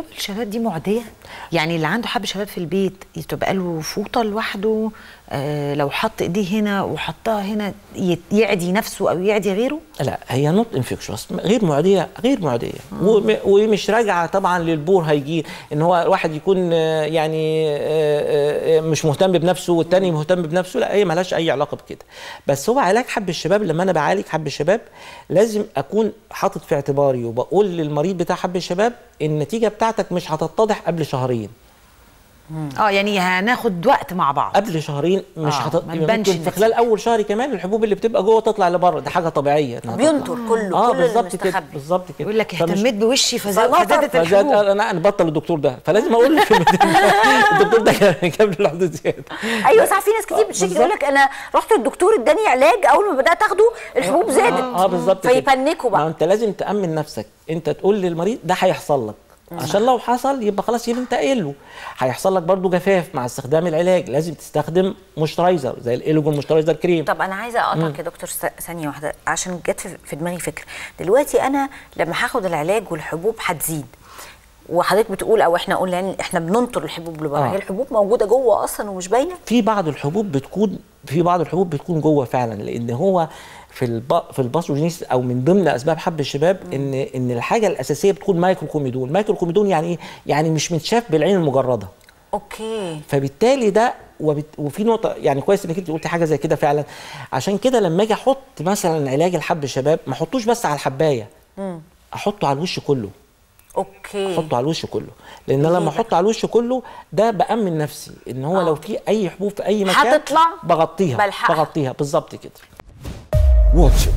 حبوب الشباب دي معدية؟ يعني اللي عنده حب شباب في البيت تبقى له فوطة لوحده آه لو حط إيديه هنا وحطها هنا يعدي نفسه أو يعدي غيره؟ لا هي not infectious غير معدية غير معدية. وم- ومش راجعة طبعا لل poor hygiene هو واحد يكون آه، يعني آه، آه، مش مهتم بنفسه والتاني مهتم بنفسه لا هي ملهاش أي علاقة بكده. بس هو علاج حب الشباب لما أنا بعالج حب الشباب لازم أكون حاطط في اعتباري وبقول للمريض بتاع حب الشباب النتيجة بتاعتك مش هتتضح قبل شهرين. آه يعني هناخد وقت مع بعض. قبل شهرين مش آه، هت... ما تبانش ممكن في. خلال أول شهر كمان الحبوب اللي بتبقى جوه تطلع لبره. دي حاجة طبيعية. بينطر كله آه بالظبط كده. بالظبط كده. يقول لك اهتميت بوشي. فزادت فزاد الحبوب. أنا أنا بطل الدكتور ده. فلازم أقول كلمتين الدكتور ده جاب لي الحدود زيادة. أيوه صح في ناس كتير بتشتكي يقول لك أنا رحت الدكتور اداني علاج أول ما بدأت أخده الحبوب زادت. آه بالظبط كده. فيبنكوا ما بقى أنت لازم تأمن نفسك. أنت تقول للمريض ده هيحصل لك. عشان لو حصل يبقى خلاص يبقى انت قايل له. هيحصل لك برضو جفاف مع استخدام العلاج. لازم تستخدم moisturizer زي الايلوجون moisturizer cream طب أنا عايزة أقطعك يا دكتور ثانية واحدة عشان جت في- في دماغي فكرة. دلوقتي أنا لما هاخد العلاج والحبوب هتزيد. وحضرتك بتقول أو إحنا قلنا يعني إحنا بننطر الحبوب لبره آه. هي الحبوب موجودة جوه أصلا ومش باينة؟ في بعض الحبوب بتكون في بعض الحبوب بتكون جوه فعلا لأن هو في الب... في ال pathogenesis أو من ضمن أسباب حب الشباب ان إن الحاجة الأساسية بتكون micro comedone micro comedone يعني إيه؟ يعني مش متشاف بالعين المجردة. okay. فبالتالي ده وبت... وفي نقطة يعني كويس إنك أنت قلتي حاجة زي كده فعلا. عشان كده لما أجي أحط مثلا علاج الحب الشباب ما أحطوش بس على الحباية. أحطه على الوش كله. okay. أحطه على الوش كله. لأن لما أحطه على الوش كله ده بأمن نفسي إن هو آه. لو في أي حبوب في أي مكان هتطلع؟ بغطيها بلحقها. بغطيها. بالظبط كده. واتش